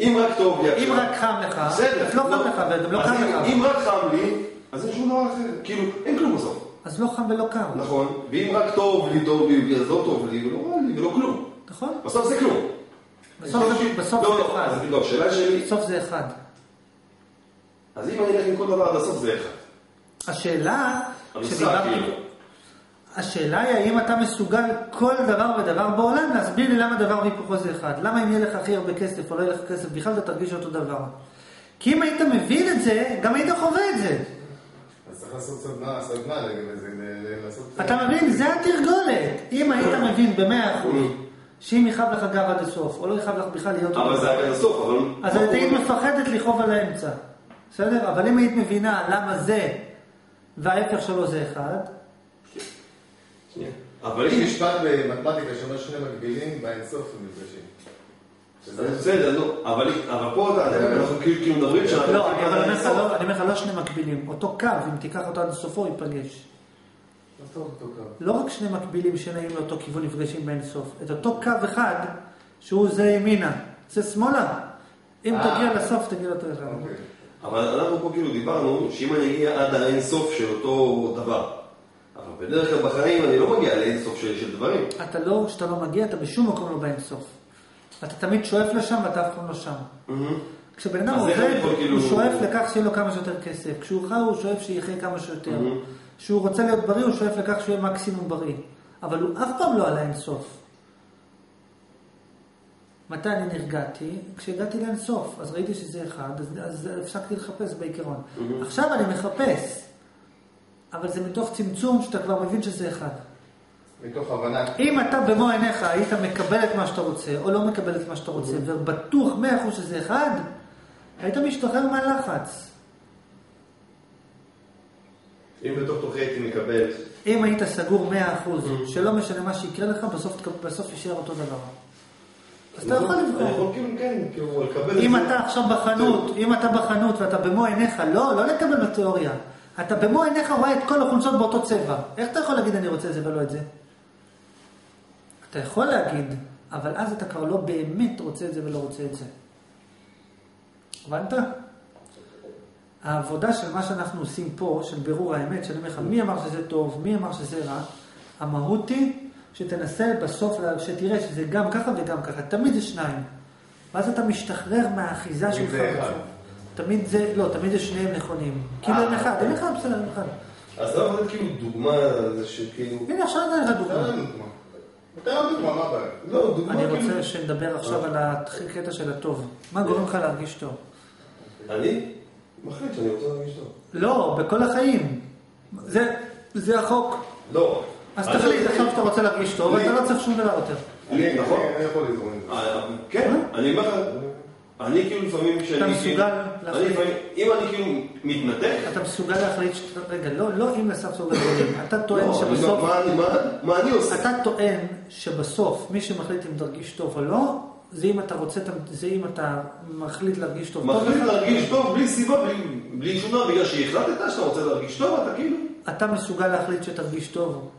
אם רק טוב לי אם עכשיו... רק חם לך, בסדר. לא חם לך, וגם לא אם- לך. אם רק חם לי, אז אין שום דבר אחר. כאילו, אין כלום בסוף. אז לא חם ולא קר. נכון? ואם רק טוב לי, טוב לי, אז לא טוב לי, ולא רע לי, ולא כלום. נכון? בסוף זה כלום. בסוף זה- בסוף לא, לא, אחד. אז לא, השאלה שלי, בסוף זה אחד. אז אם אני אלך עם כל דבר עד הסוף זה אחד. השאלה, כשדיברתי, כאילו. השאלה היא האם אתה מסוגל כל דבר ודבר בעולם להסביר לי למה דבר והיפוכו זה אחד. למה אם יהיה לך הכי הרבה כסף או לא יהיה לך כסף, בכלל אתה תרגיש אותו דבר. כי אם היית מבין את זה, גם היית חווה את זה. אז צריך לעשות סדנה, סדנה לגבי זה, ל- לעשות... אתה מבין? זה התרגולת. אם היית מבין במאה אחוז, שאם יכאב לך גב עד הסוף, או לא יכאב לך בכלל להיות אבל זה היה עד הסוף, אבל... אז את היית מפחדת לכאוב על האמצע. בסדר? אבל אם היית מבינה למה זה וההפך שלו זה אחד, שנייה. אבל יש. משפט במתמטיקה שאומר שני מקבילים באינסוף הם נפגשים. אז בסדר, נו, אבל פה אתה- אנחנו כאילו כאילו מדברים שאנחנו... לא, אני אבל אומר לך בסוף. לא- אני אומר לך לא שני מקבילים. אותו קו, אם תיקח אותו עד סופו, ייפגש. לא רק שני מקבילים שנעים לאותו כיוון נפגשים באינסוף. את אותו קו אחד, שהוא זה ימינה, זה שמאלה. אם אה. תגיע לסוף, תגיע לאותו אחד. אוקיי. אבל אנחנו פה כאילו דיברנו שאם אני אגיע עד האין סוף של אותו דבר. אבל בדרך כלל בחיים אני לא מגיע לאין סוף של של דברים. אתה לא, כשאתה לא מגיע, אתה בשום מקום לא באינסוף. אתה תמיד שואף לשם ואתה אף פעם לא שם. כשבן אדם עובד, כאילו- הוא שואף לכך שיהיה לו כמה שיותר כסף. כשהוא חי, הוא שואף שיחיה כמה שיותר. Mhm. כשהוא רוצה להיות בריא, הוא שואף לכך שהוא יהיה מקסימום בריא. אבל הוא אף פעם לא על האינסוף. מתי אני נרגעתי? כשהגעתי לאינסוף. אז ראיתי שזה אחד, אז, אז הפסקתי לחפש בעיקרון. Mhm. עכשיו אני מחפש. אבל זה מתוך צמצום שאתה כבר מבין שזה אחד. מתוך הבנה. אם אתה במו עיניך היית מקבל את מה שאתה רוצה, או לא מקבל את מה שאתה רוצה, ובטוח מאה אחוז שזה אחד, היית משתחרר מהלחץ. אם בתוך תוכי הייתי מקבל, אם היית סגור מאה אחוז, שלא משנה מה שיקרה לך, בסוף, יישאר אותו דבר. אז אתה יכול אני לבחור. יכול כאילו, כן, כאילו, לקבל אם. אתה עכשיו בחנות, אם אתה בחנות ואתה במו עיניך, לא, לא לקבל בתיאוריה. אתה במו עיניך רואה את כל החולצות באותו צבע. איך אתה יכול להגיד אני רוצה את זה ולא את זה? אתה יכול להגיד, אבל אז אתה כבר לא באמת רוצה את זה ולא רוצה את זה. הבנת? העבודה של מה שאנחנו עושים פה, של בירור האמת, שאני אומר לך, מי אמר שזה טוב, מי אמר שזה רע, המהות היא שתנסה בסוף, שתראה שזה גם ככה וגם ככה, תמיד זה שניים. ואז אתה משתחרר מהאחיזה שלך. זה. תמיד זה, לא, תמיד זה שניהם נכונים. כאילו הם אחד, הם אחד, בסדר, הם אחד. אז אתה יכול לתת כאילו דוגמה לזה שכאילו... הנה, עכשיו אני אתן לך דוגמה. תן לנו דוגמה. מה הבעיה? לא, דוגמה אני כאילו... רוצה שנדבר עכשיו על הקטע של הטוב. מה גורם לך להרגיש טוב? אני מחליט שאני רוצה להרגיש טוב. לא, בכל החיים. זה, זה החוק. לא. אז תחליט עכשיו שאתה רוצה להרגיש טוב, אתה לא צריך שום דבר יותר. לי, נכון? אני יכול לזרום עם זה. אה, כן, אני אומר לך, אני כאילו לפעמים כשאני... אתה מסוגל כאילו- להחליט? אני לפעמים, אם אני כאילו מתנתק, אתה מסוגל להחליט שאתה... רגע, לא, לא אם לסף סוג הדברים. אתה טוען לא, שבסוף... מה אני- עושה? אתה טוען שבסוף מי שמחליט אם תרגיש טוב או לא, זה אם אתה רוצה, זה אם אתה מחליט להרגיש טוב. מחליט. להרגיש טוב בלי סיבה, בלי- שום דבר, בגלל שהחלטת שאתה רוצה להרגיש טוב, אתה כאילו... אתה מסוגל להחליט שתרגיש טוב.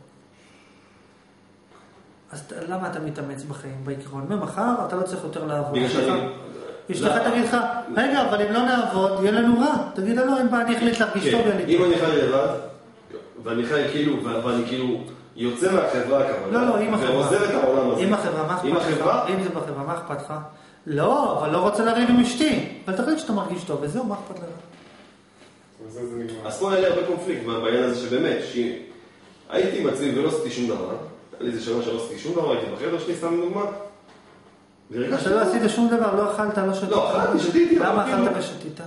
אז למה אתה מתאמץ בחיים, בעיקרון? ממחר אתה לא צריך יותר לעבוד. בגלל שאני... אשתך. תגיד לך, רגע, אבל אם לא נעבוד, יהיה לנו רע. תגיד לה, לא, אין בעיה, אני אחליט להרגיש טוב, יהיה כן, לי אם. אני חי לבד, ואני חי כאילו, ואני כאילו יוצא מהחברה הכוונה, לא, לא, עם החברה. ועוזב את העולם הזה. עם החברה, מה אכפת לך? החברה? אם זה בחברה, מה אכפת לך? לא, אבל לא רוצה לריב עם אשתי. אבל תחליט שאתה מרגיש טוב, וזהו, מה אכפת לך? אז פה היה לי הרבה קונפליקט בעניין הזה שבאמת, שהייתי עם עצמי ולא עשיתי שום דבר, היה לי איזה שנה שלא עשיתי שום דבר, הייתי בחדר שלי, סתם דוגמה, והרגשתי... אתה לא עשית שום דבר, לא אכלת, לא שתית. לא, אכלתי, שתיתי, למה כאילו- אכלת ושתית?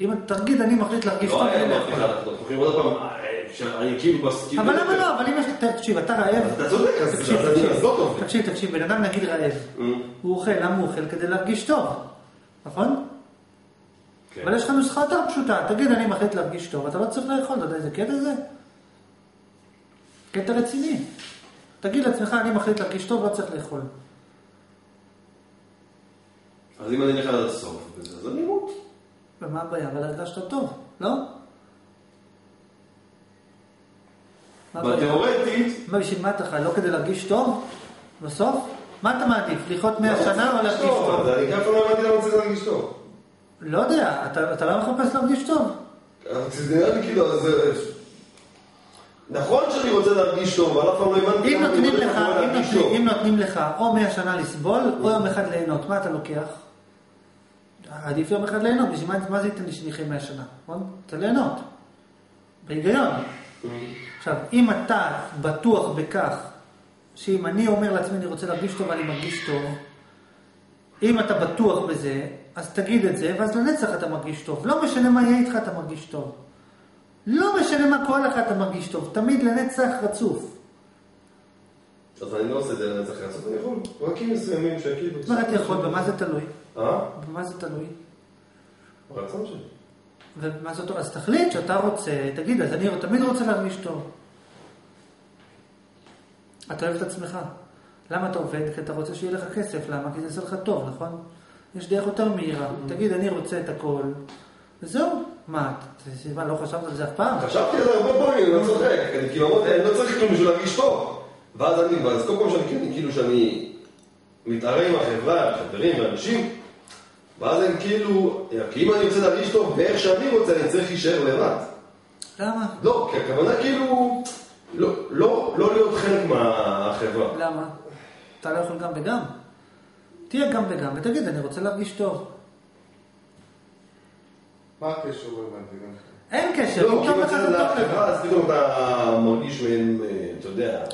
אם תגיד, אני מחליט להרגיש טוב, לא היה אני לא יכול. אנחנו הולכים עוד פעם, אה, שאני כאילו... כאילו- אבל למה לא? אבל אם יש... תקשיב, אתה רעב. אתה צודק, אז תקשיב, אני- תקשיב. לא טוב. תקשיב, תקשיב, בן אדם נגיד רעב. Mm, הוא אוכל, למה הוא אוכל? כדי להרגיש טוב, נכון? כן. אבל יש לך נוסחה יותר פשוטה, תגיד אני מחליט להרגיש טוב, אתה לא צריך לאכול, אתה יודע איזה קטע זה? קטע רציני. תגיד לעצמך, אני מחליט להרגיש טוב, לא צריך לאכול. אז אם אני אלך עד הסוף, אז אני אמות. ומה הבעיה? אבל הרגשת טוב, לא? בתיאורטית, מה בשביל מה אתה חי? לא כדי להרגיש טוב? בסוף? מה אתה מעדיף, לחיות 100 שנה או להרגיש טוב? אני גם לא הבנתי למה צריך להרגיש טוב. לא יודע, אתה אתה לא מחפש להרגיש טוב? זה נראה לי כאילו, זה... נכון שאני רוצה להרגיש טוב, אבל אף פעם לא הבנתי אם אני נותנים רוצה לך, אם נותנים-. אם נותנים לך או 100 שנה לסבול, או יום אחד ליהנות, מה אתה לוקח? עדיף יום אחד ליהנות, בשביל מה- זה ייתן לי שנחיה 100 שנה? נכון? אתה ליהנות. בהיגיון. עכשיו, אם אתה בטוח בכך שאם אני אומר לעצמי אני רוצה להרגיש טוב ואני מרגיש טוב, אם אתה בטוח בזה, אז תגיד את זה, ואז לנצח אתה מרגיש טוב. לא משנה מה יהיה איתך, אתה מרגיש טוב. לא משנה מה קורה לך, אתה מרגיש טוב. תמיד לנצח רצוף. אז אני לא עושה את זה לנצח לעשות, אני יכול. פרקים מסוימים שכאילו... זאת אומרת, יכול, במה זה תלוי? אה? במה זה תלוי? ברצון שלי. ומה זאת אומרת? אז תחליט שאתה רוצה, תגיד, אז אני תמיד רוצה להרגיש טוב. אתה אוהב את עצמך. למה אתה עובד? כי אתה רוצה שיהיה לך כסף. למה? כי זה יעשה לך טוב, נכון? יש דרך יותר מהירה. תגיד, אני רוצה את הכל. וזהו. מה, אתה- מה, לא חשבת על זה אף פעם? חשבתי על זה הרבה פעמים, אני לא צוחק. אני כאילו אמרתי, אני לא צריך כלום בשביל להרגיש טוב. ואז אני, ואז כל פעם שאני כאילו- כאילו שאני מתערה עם החברה, עם חברים ואנשים, ואז הם כאילו, כי אם אני רוצה להרגיש טוב באיך שאני רוצה, אני צריך להישאר לבד. למה? לא, כי הכוונה כאילו, לא, לא, לא להיות חלק מהחברה. למה? אתה לא יכול גם וגם. תהיה גם וגם, ותגיד, אני רוצה להרגיש טוב. מה הקשר לא גם? אין קשר, לא, אם כי אם לך. לחברה, אז פתאום אתה מרגיש אה, אתה יודע,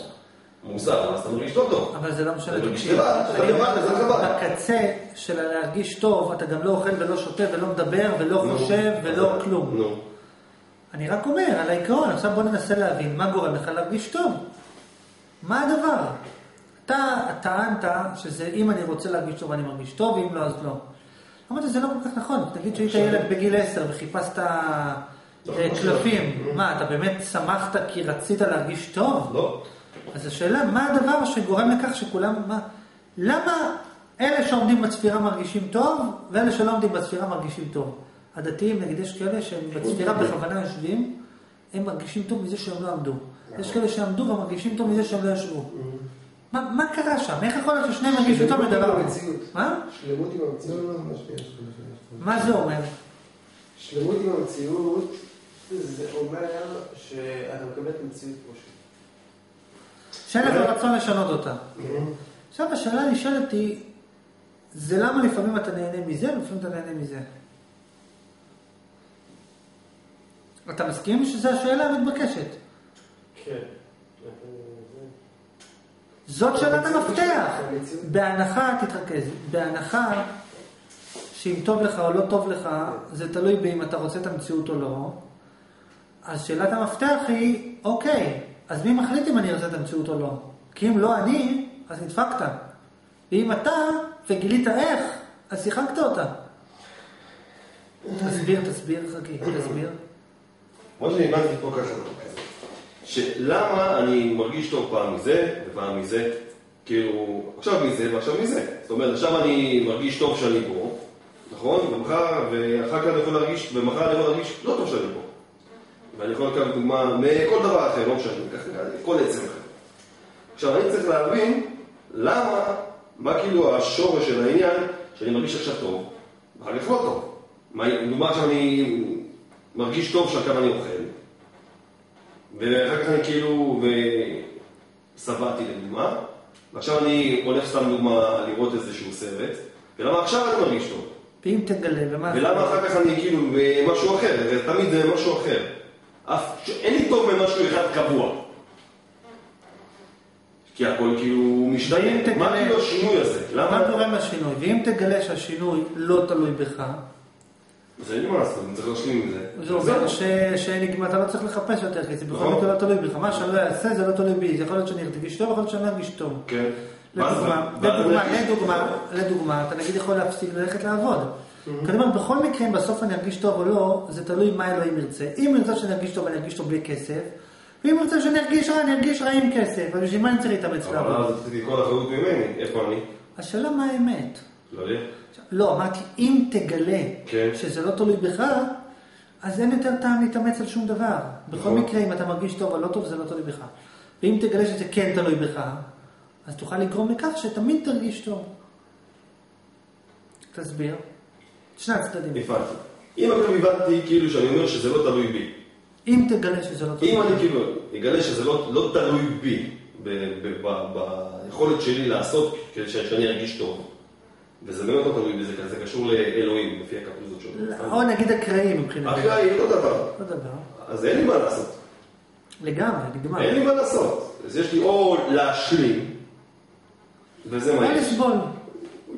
מוסר, אז אתה מרגיש לא טוב. אבל זה לא משנה, תקשיב. בקצה של להרגיש טוב, אתה גם לא אוכל ולא שותה ולא מדבר ולא חושב ולא כלום. נו. אני רק אומר, על העיקרון, עכשיו בוא ננסה להבין מה גורם לך להרגיש טוב. מה הדבר? אתה טענת שזה אם אני רוצה להרגיש טוב אני מרגיש טוב, ואם לא אז לא. אמרתי, זה לא כל כך נכון. תגיד שהיית ילד בגיל 10 וחיפשת אה, קלפים. מה, אתה באמת שמחת כי רצית להרגיש טוב? לא. אז השאלה, מה הדבר שגורם לכך שכולם, מה, למה אלה שעומדים בצפירה מרגישים טוב, ואלה שלא עומדים בצפירה מרגישים טוב? הדתיים, נגיד, יש כאלה שהם בצפירה בכוונה יושבים, הם מרגישים טוב מזה שהם לא עמדו. יש כאלה שעמדו ומרגישים טוב מזה שהם לא ישבו. מה, מה קרה שם? איך יכול להיות ששניהם מרגישים טוב לדבר? במציאות. מה? שלמות עם המציאות. מה זה אומר? שלמות עם המציאות, זה אומר שאתה מקבל את המציאות כמו שהיא. שאין לך רצון לשנות אותה. עכשיו השאלה הנשאלת היא, זה למה לפעמים אתה נהנה מזה ולפעמים אתה נהנה מזה. אתה מסכים שזו השאלה המתבקשת? כן. זאת שאלת המפתח. בהנחה, תתרכז, בהנחה שאם טוב לך או לא טוב לך, זה תלוי באם אתה רוצה את המציאות או לא, אז שאלת המפתח היא, אוקיי, אז מי מחליט אם אני רוצה את המציאות או לא? כי אם לא אני, אז נדפקת. ואם אתה, וגילית איך, אז שיחקת אותה. תסביר, תסביר, חכי, תסביר. מה שאני הבנתי פה ככה, שלמה אני מרגיש טוב פעם מזה ופעם מזה, כאילו, עכשיו מזה ועכשיו מזה. זאת אומרת, עכשיו אני מרגיש טוב שאני פה, נכון? ומחר, ואחר כך אני יכול להרגיש, ומחר אני יכול להרגיש לא טוב שאני פה. ואני יכול לקחת דוגמה מכל דבר אחר, לא משנה, כל עצם אחר. עכשיו, אני צריך להבין למה, מה כאילו השורש של העניין, שאני מרגיש עכשיו טוב, ואחר כך לא טוב. מה, דוגמה עכשיו אני מרגיש טוב שעכשיו אני אוכל, ואחר כך אני כאילו, ושבעתי לדוגמה, ועכשיו אני הולך סתם דוגמה לראות איזשהו סרט, ולמה עכשיו אני מרגיש טוב? ואם תגלה, ומה... ולמה אחר כך אני כאילו במשהו אחר, תמיד זה משהו אחר. אף, אין לי טוב במשהו אחד קבוע. כי הכל כאילו משתנה. מה כאילו השינוי הזה? מה למה? גורם לשינוי? ואם תגלה שהשינוי לא תלוי בך, אז אין לי מה לעשות, אני צריך להשלים עם זה. זה אומר שנגמר, אתה לא צריך לחפש יותר, כי זה בכל נכון. מקרה לא תלוי בך. מה שאני לא אעשה זה לא תלוי בי. זה יכול להיות שאני ארגיש טוב, יכול להיות שאני לא ארגיש טוב. כן. מה זה? לדוגמה, לדוגמה, אתה נגיד יכול להפסיק ללכת לעבוד. אומר, בכל מקרה, אם בסוף אני ארגיש טוב או לא, זה תלוי מה אלוהים ירצה. אם ירצה שאני ארגיש טוב, אני ארגיש טוב בלי כסף. ואם ירצה שאני ארגיש רע, אני ארגיש רע עם כסף. אז בשביל מה אני צריך להתאמץ אבל לעבוד? אז עשיתי כל אחריות ממני, איפה אני? השאלה מה האמת. לא. לא, אמרתי, אם תגלה כן. שזה לא תלוי בך, אז אין יותר טעם להתאמץ על שום דבר. בכל נכון. מקרה, אם אתה מרגיש טוב או לא טוב, זה לא תלוי בך. ואם תגלה שזה כן תלוי בך, אז תוכל לגרום לכך שתמיד תרגיש טוב. תסביר. שני הצדדים. הבנתי. אם עכשיו הבנתי כאילו שאני אומר שזה לא תלוי בי. אם תגלה שזה לא טוב. אם אני כאילו אגלה שזה לא, לא תלוי בי, ביכולת שלי לעשות שאני ארגיש טוב, וזה לא תלוי בי, זה, קשור לאלוהים, לפי הקפוזות שלו. או נגיד אקראי מבחינתי. אחרי אותו דבר. אותו דבר. אז אין לי מה לעשות. לגמרי, נגמר. אין לי מה לעשות. אז יש לי או להשלים, וזה מה יש. לסבול?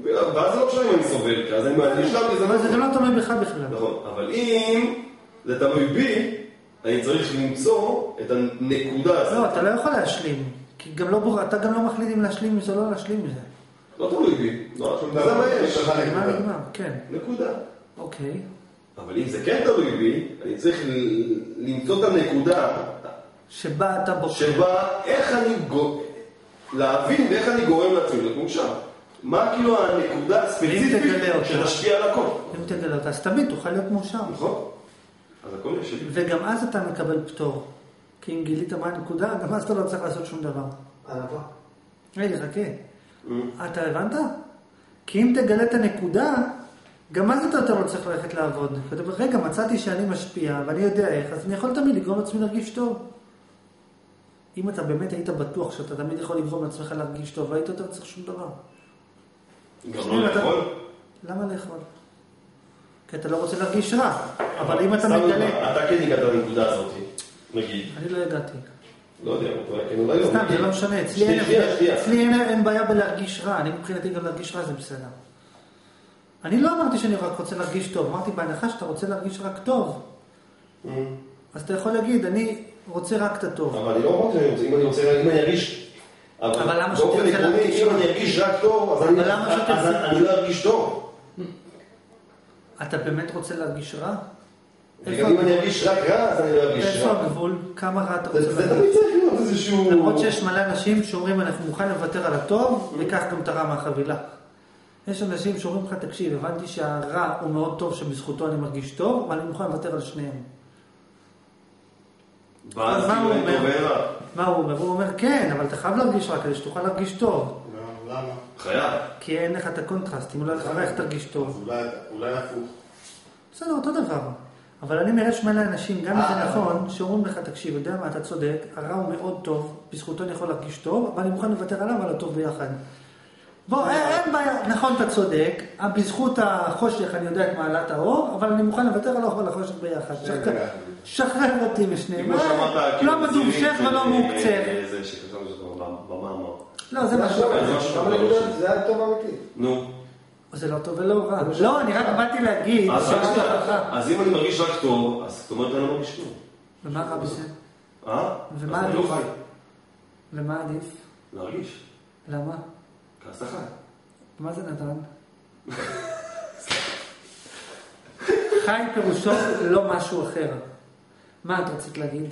ואז לא משנה אם אני סובל, כי אז אני אני השלמתי, זה אבל לא זה גם לא תלוי בך בכלל. נכון, אבל אם זה תלוי בי, אני צריך למצוא את הנקודה הזאת. לא, אתה לא יכול להשלים. כי גם לא ברור, אתה גם לא מחליט אם להשלים מזה או לא להשלים מזה. לא תלוי בי. לא, שום דבר. זה מה יש. לא, נגמר, כן. נקודה. אוקיי. אבל אם זה כן תלוי בי, אני צריך למצוא את הנקודה שבה אתה בוחר. שבה איך אני גו... להבין ואיך אני גורם לעצמי להיות מאושר. מה כאילו הנקודה הספציפית. שתשפיע על הכל. אם תגלה אותה, אז תמיד תוכל להיות מאושר. נכון? אז הכל יש. וגם אז אתה מקבל פטור. כי אם גילית מה הנקודה, גם אז אתה לא צריך לעשות שום דבר. ענווה. רגע, חכה. אתה הבנת? כי אם תגלה את הנקודה, גם אז אתה יותר לא צריך ללכת לעבוד. אתה אומר, רגע, מצאתי שאני משפיע, ואני יודע איך, אז אני יכול תמיד לגרום לעצמי להרגיש טוב. אם אתה באמת היית בטוח שאתה תמיד יכול לגרום לעצמך להרגיש טוב, לא היית יותר צריך שום דבר. גם לא לאכול. למה לאכול? כי אתה לא רוצה להרגיש רע. אבל אם אתה מגלה... אתה כן הגעת לנקודה הזאת, נגיד. אני לא הגעתי. לא יודע, אולי כן, אולי לא. סתם, נגיד. זה לא משנה. אצלי אין בעיה בלהרגיש רע. אני מבחינתי גם להרגיש רע זה בסדר. אני לא אמרתי שאני רק רוצה להרגיש טוב. אמרתי, בהנחה שאתה רוצה להרגיש רק טוב, אז אתה יכול להגיד, אני רוצה רק את הטוב. אבל אני לא רוצה, אם אני רוצה, אם אני ארגיש... אבל למה שתרצה עקרוני, להרגיש אם? אני ארגיש רק טוב, אז? אני לא ארגיש טוב. אתה באמת רוצה להרגיש רע? איפה אם אני? ארגיש רק רע, אז אני לא ארגיש איפה רע. הגבול? כמה רע אתה זה רוצה זה? תמיד צריך להיות איזשהו... למרות שיש מלא אנשים שאומרים, אנחנו מוכן לוותר על הטוב, וקח גם את הרע מהחבילה. יש אנשים שאומרים לך, תקשיב, הבנתי שהרע הוא מאוד טוב, שבזכותו אני מרגיש טוב, אבל אני מוכן לוותר על שניהם. ואז מה הוא אומר? מה הוא אומר? הוא אומר, כן, אבל אתה חייב להרגיש רע כדי שתוכל להרגיש טוב. לא, למה? חייב. כי אין לך את הקונטרסט, אם לא יהיה לך רע, איך תרגיש טוב? אולי הפוך. בסדר, אותו דבר. אבל אני מראה שמלא אנשים, גם אם זה אה. נכון, שאומרים לך, תקשיב, יודע מה, אתה צודק, הרע הוא מאוד טוב, בזכותו אני יכול להרגיש טוב, אבל אני מוכן לוותר עליו ועל הטוב ביחד. בוא, אין, בעיה, נכון, אתה צודק, אה, בזכות החושך אני יודע את מעלת האור, אבל אני מוכן לוותר על האור ועל החושך ביחד. שחרר- אותי משניהם. כמו שאמרת, כאילו, לא מדובשך ולא של, מוקצה. אה, זה שכתבנו שזה במאמר. לא, זה משהו. זה משהו? זה היה טוב אמיתי. נו. זה לא טוב ולא רע. לא, אני רק באתי להגיד, אז אם אני מרגיש רק טוב, אז זאת אומרת אני לא מרגיש כלום. ומה רע בזה? אה? ומה עדיף? ומה עדיף? להרגיש. למה? אתה חי. מה זה נתן? חי פירושו לא משהו אחר. מה את רצית להגיד?